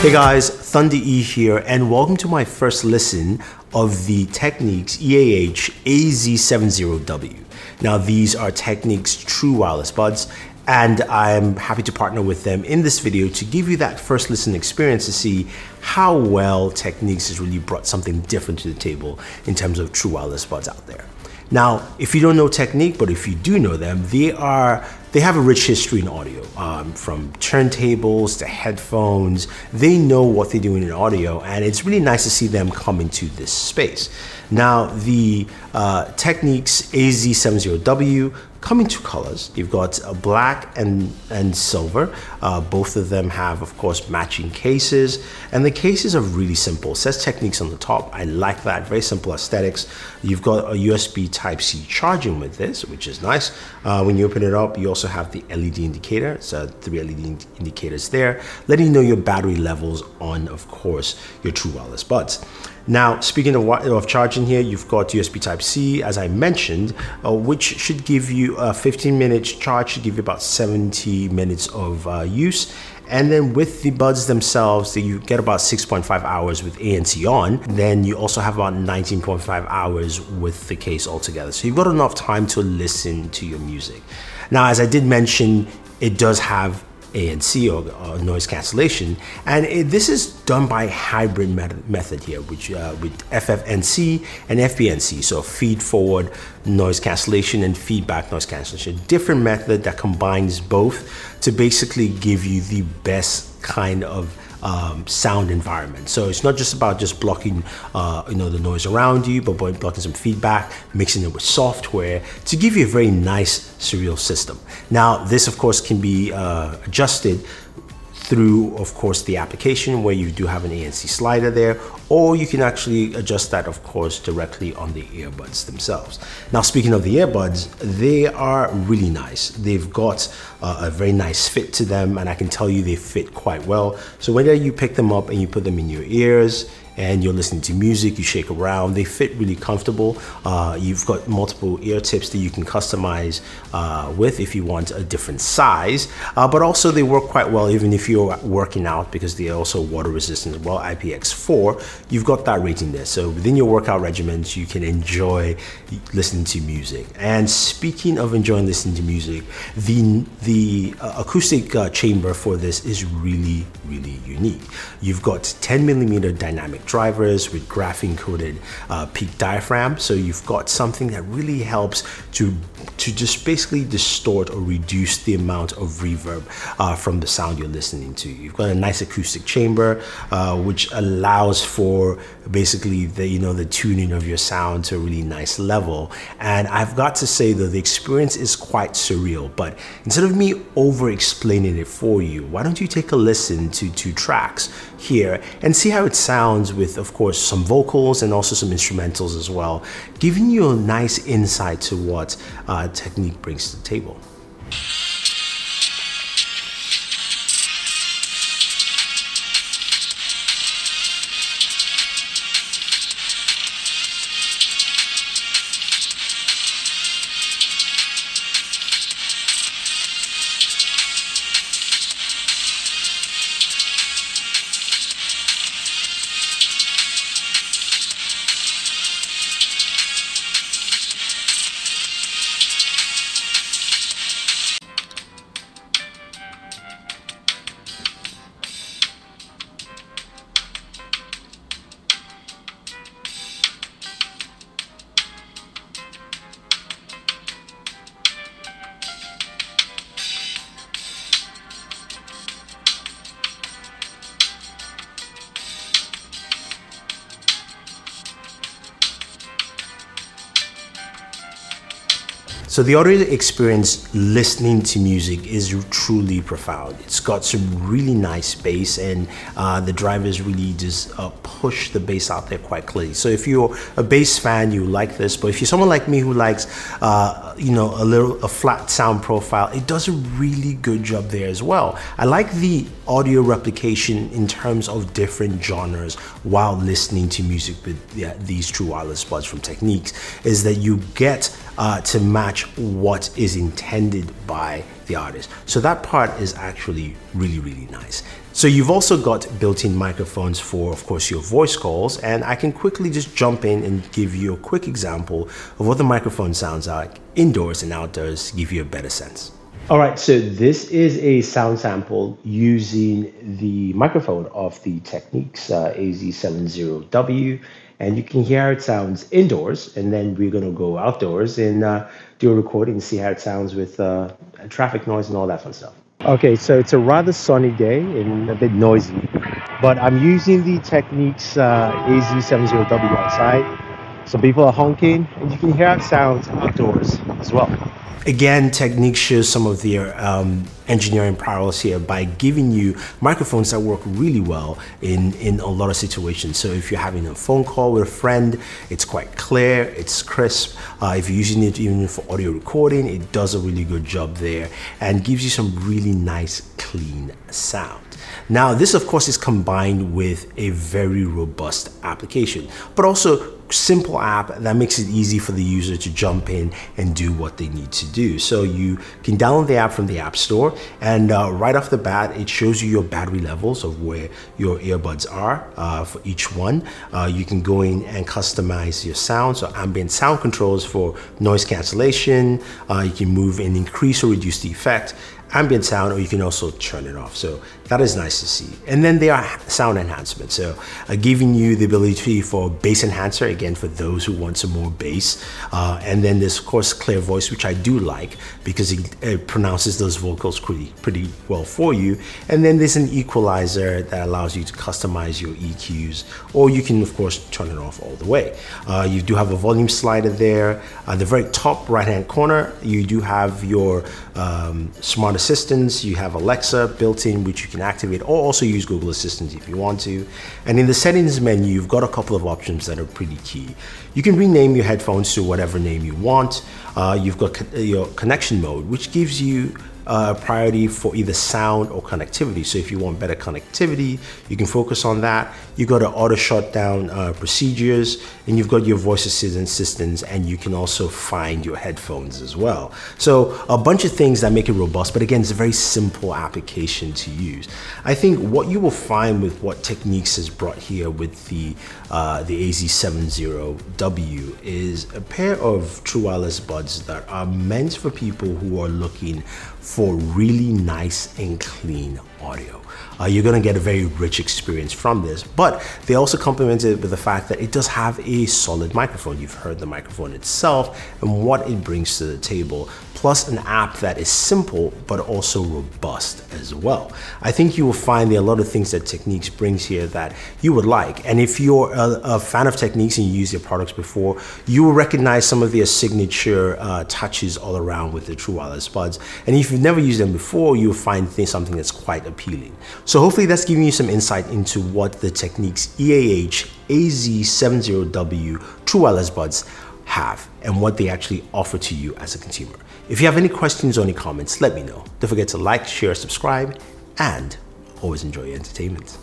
Hey guys, Thunder E here, and welcome to my first listen of the Technics EAH AZ70W. Now, these are Technics true wireless buds, and I'm happy to partner with them in this video to give you that first listen experience to see how well Technics has really brought something different to the table in terms of true wireless buds out there. Now, if you don't know Technics, but if you do know them, they are they have a rich history in audio, um, from turntables to headphones. They know what they're doing in audio, and it's really nice to see them come into this space. Now, the uh, Technics AZ70W come in two colors. You've got a black and, and silver. Uh, both of them have, of course, matching cases. And the cases are really simple. It says Technics on the top. I like that. Very simple aesthetics. You've got a USB Type-C charging with this, which is nice. Uh, when you open it up, you also have the LED indicator. It's uh, three LED indicators there, letting you know your battery levels on, of course, your true wireless buds. Now, speaking of, of charging here, you've got USB Type-C, as I mentioned, uh, which should give you a 15 minute charge, should give you about 70 minutes of uh, use. And then with the buds themselves, you get about 6.5 hours with ANC on. Then you also have about 19.5 hours with the case altogether. So you've got enough time to listen to your music. Now, as I did mention, it does have ANC or, or noise cancellation. And it, this is done by hybrid method, method here, which uh, with FFNC and FBNC, so feed forward noise cancellation and feedback noise cancellation. Different method that combines both to basically give you the best kind of um, sound environment. So it's not just about just blocking, uh, you know, the noise around you, but blocking some feedback, mixing it with software to give you a very nice surreal system. Now, this of course can be uh, adjusted through, of course, the application where you do have an ANC slider there, or you can actually adjust that, of course, directly on the earbuds themselves. Now, speaking of the earbuds, they are really nice. They've got uh, a very nice fit to them, and I can tell you they fit quite well. So whether you pick them up and you put them in your ears, and you're listening to music, you shake around, they fit really comfortable. Uh, you've got multiple ear tips that you can customize uh, with if you want a different size, uh, but also they work quite well even if you're working out because they're also water resistant as well, IPX4, you've got that rating there. So within your workout regimens, you can enjoy listening to music. And speaking of enjoying listening to music, the, the uh, acoustic uh, chamber for this is really, really unique. You've got 10 millimeter dynamic drivers with graphene coated uh, PEEK diaphragm. So you've got something that really helps to, to just basically distort or reduce the amount of reverb uh, from the sound you're listening to. You've got a nice acoustic chamber, uh, which allows for basically the, you know, the tuning of your sound to a really nice level. And I've got to say that the experience is quite surreal, but instead of me over explaining it for you, why don't you take a listen to two tracks here and see how it sounds with, of course, some vocals and also some instrumentals as well, giving you a nice insight to what uh, Technics brings to the table. So the audio experience listening to music is truly profound. It's got some really nice bass and uh, the drivers really just uh, push the bass out there quite clearly. So if you're a bass fan, you like this, but if you're someone like me who likes, uh, you know, a little, a flat sound profile, it does a really good job there as well. I like the audio replication in terms of different genres while listening to music with yeah, these true wireless buds from Technics is that you get uh, to match what is intended by the artist. So that part is actually really, really nice. So you've also got built-in microphones for, of course, your voice calls, and I can quickly just jump in and give you a quick example of what the microphone sounds like indoors and outdoors, give you a better sense. All right, so this is a sound sample using the microphone of the Technics uh, AZ70W, and you can hear how it sounds indoors, and then we're gonna go outdoors and uh, do a recording and see how it sounds with uh, traffic noise and all that fun stuff. Okay, so it's a rather sunny day and a bit noisy, but I'm using the Technics uh, AZ70W outside. Some people are honking, and you can hear it sounds outdoors as well. Again, Technics shows some of their um, engineering prowess here by giving you microphones that work really well in, in a lot of situations. So if you're having a phone call with a friend, it's quite clear, it's crisp. Uh, if you're using it even for audio recording, it does a really good job there and gives you some really nice, clean sound. Now, this of course is combined with a very robust application, but also simple app that makes it easy for the user to jump in and do what they need to do. So you can download the app from the App Store, and uh, right off the bat, it shows you your battery levels of where your earbuds are uh, for each one. Uh, you can go in and customize your sound, so ambient sound controls for noise cancellation. Uh, you can move and increase or reduce the effect ambient sound or you can also turn it off. So that is nice to see. And then there are sound enhancements. So uh, giving you the ability for bass enhancer, again, for those who want some more bass. Uh, and then there's of course clear voice, which I do like because it, it, pronounces those vocals pretty, pretty well for you. And then there's an equalizer that allows you to customize your EQs, or you can of course turn it off all the way. Uh, you do have a volume slider there. At the very top right-hand corner, you do have your um, smart assistants. You have Alexa built in, which you can activate, or also use Google Assistant if you want to. And in the settings menu, you've got a couple of options that are pretty key. You can rename your headphones to whatever name you want. Uh, you've got co your connection mode, which gives you uh, priority for either sound or connectivity. So if you want better connectivity, you can focus on that. You've got auto shutdown uh, procedures and you've got your voice assistant systems and you can also find your headphones as well. So a bunch of things that make it robust, but again, it's a very simple application to use. I think what you will find with what Technics has brought here with the, uh, the AZ70W is a pair of true wireless buds that are meant for people who are looking for really nice and clean audio. Uh, you're going to get a very rich experience from this, but they also complement it with the fact that it does have a solid microphone. You've heard the microphone itself and what it brings to the table, plus an app that is simple but also robust as well. I think you will find there are a lot of things that Technics brings here that you would like. And if you're a, a fan of Technics and you use their products before, you will recognize some of their signature uh, touches all around with the True Wireless Buds. And if you've never used them before, you'll find something that's quite appealing. So hopefully that's giving you some insight into what the Technics EAH AZ70W True Wireless Buds have and what they actually offer to you as a consumer. If you have any questions or any comments, let me know. Don't forget to like, share, subscribe, and always enjoy your entertainment.